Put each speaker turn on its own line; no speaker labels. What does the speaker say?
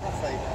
Tá saído.